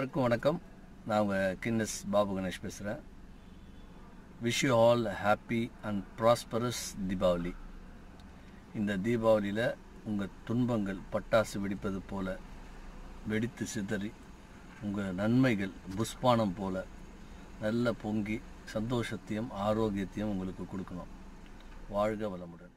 அனைவருக்கும் வணக்கம். நான் உங்கள் கின்னஸ் பாபு கணேஷ் பேசுகிறேன் wish you all happy and prosperous Deepavali இந்த தீபாவளியில் உங்கள் துன்பங்கள் பட்டாசு வெடிப்பது போல வெடித்து சிதறி உங்கள் நன்மைகள் புஷ்பானம் போல நல்ல பொங்கி சந்தோஷத்தையும் ஆரோக்கியத்தையும் உங்களுக்கு கொடுக்கணும். வாழ்க வளமுடன்.